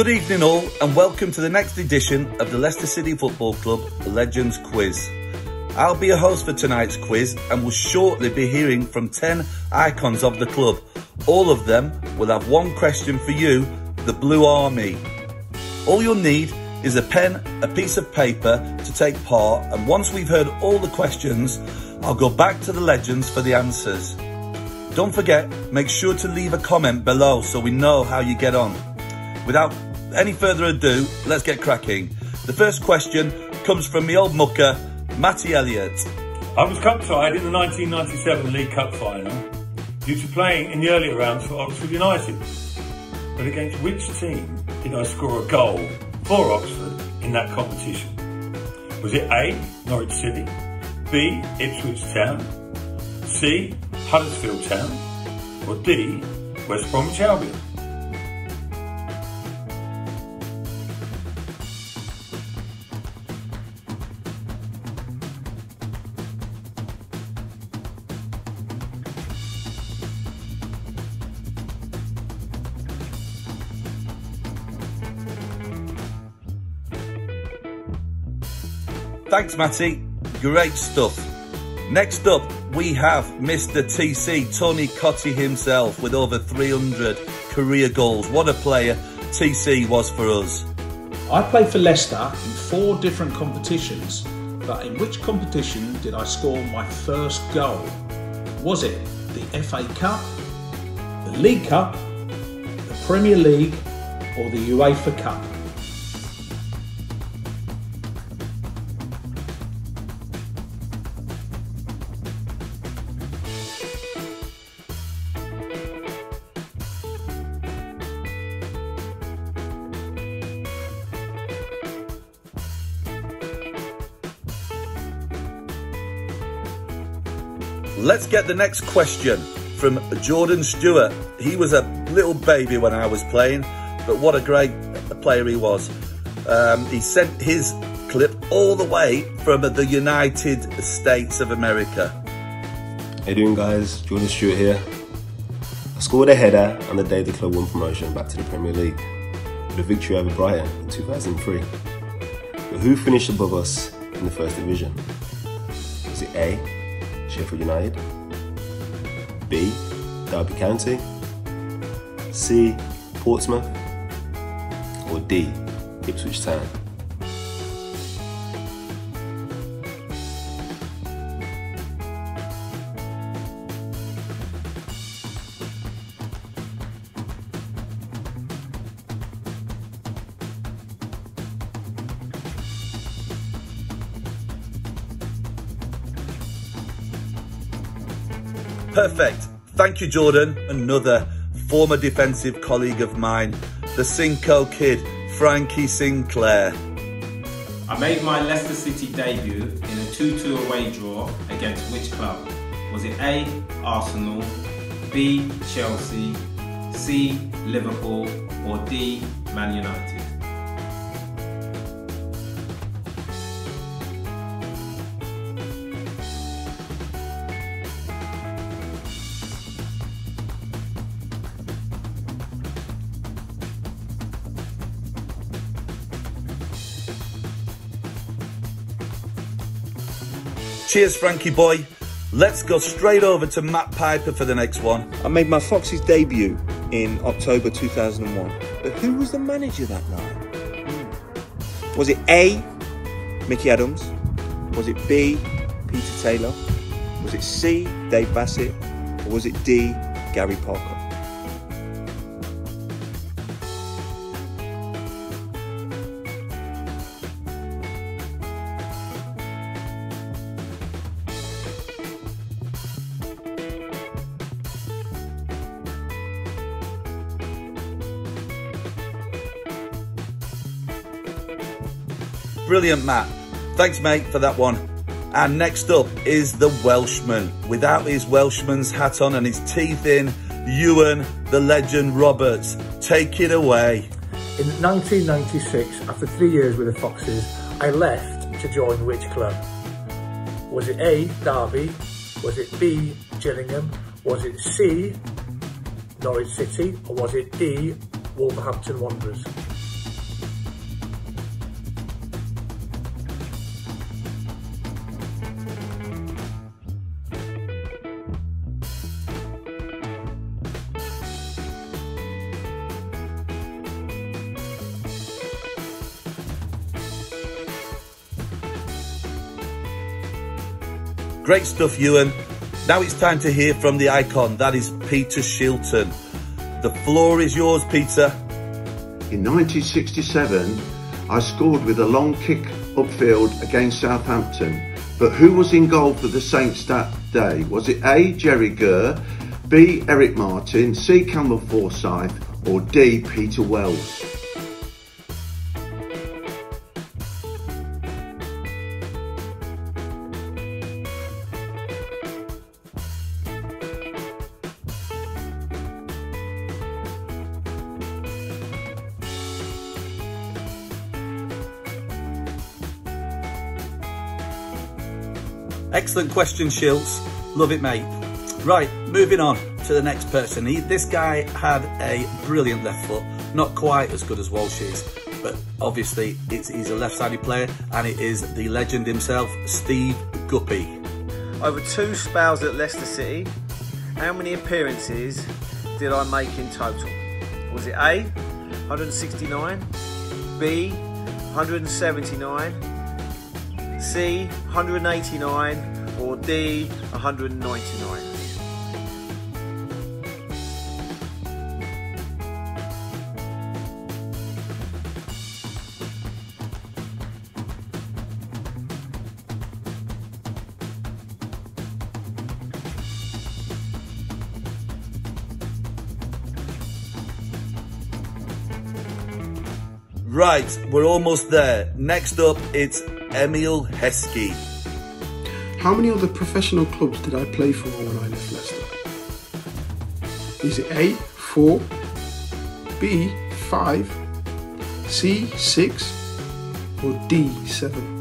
Good evening all and welcome to the next edition of the Leicester City Football Club Legends Quiz. I'll be a host for tonight's quiz and will shortly be hearing from 10 icons of the club. All of them will have one question for you, the Blue Army. All you'll need is a pen, a piece of paper to take part and once we've heard all the questions, I'll go back to the legends for the answers. Don't forget, make sure to leave a comment below so we know how you get on. Without any further ado, let's get cracking. The first question comes from the old mucker, Matty Elliott. I was cup-tied in the 1997 League Cup final due to playing in the earlier rounds for Oxford United. But against which team did I score a goal for Oxford in that competition? Was it A, Norwich City, B, Ipswich Town, C, Huddersfield Town, or D, West Bromwich Albion? Thanks, Matty. Great stuff. Next up, we have Mr. TC, Tony Cottee himself, with over 300 career goals. What a player TC was for us. I played for Leicester in four different competitions, but in which competition did I score my first goal? Was it the FA Cup, the League Cup, the Premier League, or the UEFA Cup? Let's get the next question from Jordan Stewart. He was a little baby when I was playing, but what a great player he was. Um, he sent his clip all the way from the United States of America. How you doing guys? Jordan Stewart here. I scored a header on the day the club won promotion back to the Premier League with a victory over Brighton in 2003. But who finished above us in the first division? Was it A, Sheffield United. B. Derby County. C. Portsmouth. Or D. Ipswich Town. Perfect. Thank you, Jordan. Another former defensive colleague of mine, the Cisco kid, Frankie Sinclair. I made my Leicester City debut in a 2-2 away draw against which club? Was it A, Arsenal, B, Chelsea, C, Liverpool, or D, Man United? Cheers, Frankie boy. Let's go straight over to Matt Piper for the next one. I made my Foxes debut in October 2001. But who was the manager that night? Hmm. Was it A, Micky Adams? Was it B, Peter Taylor? Was it C, Dave Bassett? Or was it D, Garry Parker? Brilliant, Matt. Thanks, mate, for that one. And next up is the Welshman. Without his Welshman's hat on and his teeth in, Iwan, the legend Roberts. Take it away. In 1996, after three years with the Foxes, I left to join which club? Was it A, Derby? Was it B, Gillingham? Was it C, Norwich City? Or was it D, Wolverhampton Wanderers? Great stuff, Iwan. Now it's time to hear from the icon. That is Peter Shilton. The floor is yours, Peter. In 1967, I scored with a long kick upfield against Southampton. But who was in goal for the Saints that day? Was it A. Gerry Gurr, B. Eric Martin, C. Campbell Forsyth, or D. Peter Wells? Excellent question, Shilts. Love it, mate. Right, moving on to the next person. He, this guy had a brilliant left foot, not quite as good as Walsh is, but obviously he's a left-sided player, and it is the legend himself, Steve Guppy. Over two spells at Leicester City, how many appearances did I make in total? Was it A, 169, B, 179, C 189 or D 199? Right, we're almost there. Next up, it's Emile Heskey. How many other professional clubs did I play for when I left Leicester? Is it A, 4, B, 5, C, 6, or D, 7?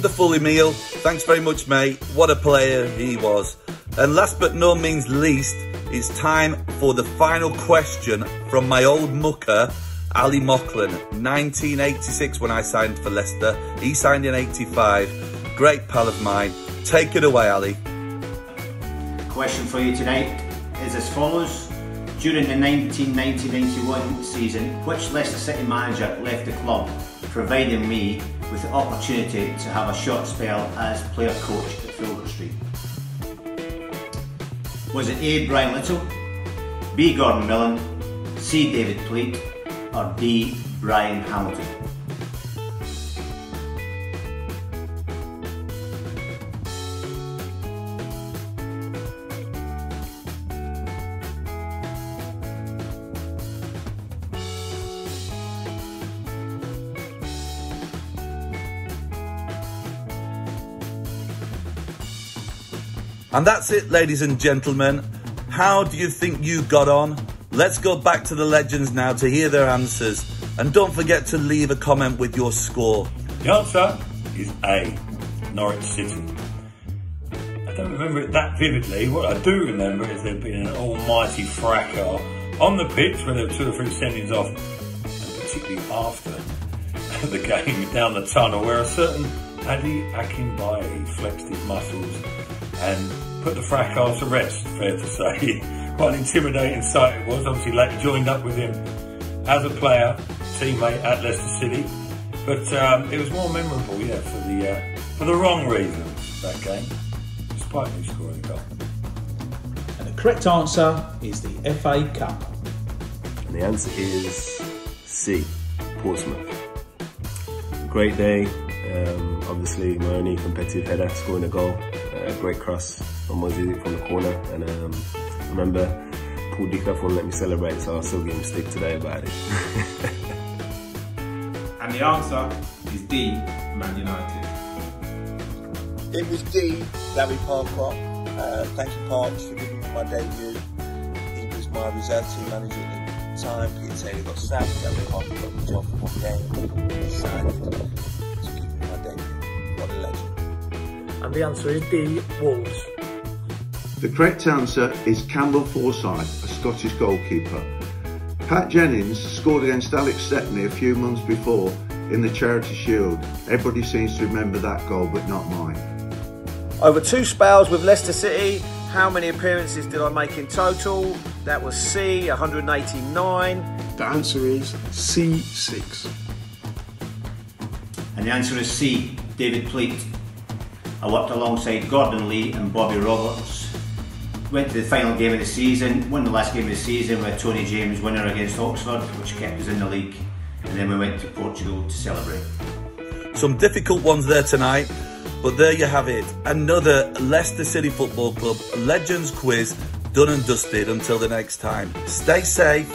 Wonderful, Emile. Thanks very much, mate. What a player he was. And last but no means least, it's time for the final question from my old mucker, Ali Mauchlen. 1986 when I signed for Leicester. He signed in 85. Great pal of mine. Take it away, Ali. Question for you tonight is as follows. During the 1990-91 season, which Leicester City manager left the club, providing me with the opportunity to have a short spell as player coach at Filbert Street? Was it A. Brian Little, B. Gordon Milne, C. David Pleat, or D. Bryan Hamilton? And that's it, ladies and gentlemen. How do you think you got on? Let's go back to the legends now to hear their answers. And don't forget to leave a comment with your score. The answer is A, Norwich City. I don't remember it that vividly. What I do remember is there being an almighty fracas on the pitch when there were two or three sendings off, and particularly after the game down the tunnel where a certain Ade Akinbiyi flexed his muscles and put the fracas to rest, fair to say. Quite an intimidating sight it was. Obviously, later joined up with him as a player, teammate at Leicester City. But um, it was more memorable, yeah, for the uh, for the wrong reasons that game, despite me scoring a goal. And the correct answer is the FA Cup. And the answer is C, Portsmouth. Great day. Um, obviously, my only competitive header, scoring a goal a great cross from Muzzy from the corner. And um, remember Paul Dickov wouldn't let me celebrate, so I'll still give him stick today about it. and the answer is D, Man United. It was D, Garry Parker. Uh, thank you, Parks, for giving me my debut. He was my reserve team manager at the time. Peter Taylor got sacked. Garry Parker got the job for one game. He decided And the answer is D, Wolves. The correct answer is Campbell Forsyth, a Scottish goalkeeper. Pat Jennings scored against Alex Stepney a few months before in the Charity Shield. Everybody seems to remember that goal, but not mine. Over two spells with Leicester City, how many appearances did I make in total? That was C, 189. The answer is C6. And the answer is C, David Pleat. I worked alongside Gordon Lee and Bobby Roberts. Went to the final game of the season, won the last game of the season with Tony James winner against Oxford, which kept us in the league. And then we went to Portugal to celebrate. Some difficult ones there tonight, but there you have it. Another Leicester City Football Club Legends quiz done and dusted until the next time. Stay safe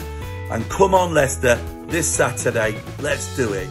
and come on Leicester this Saturday. Let's do it.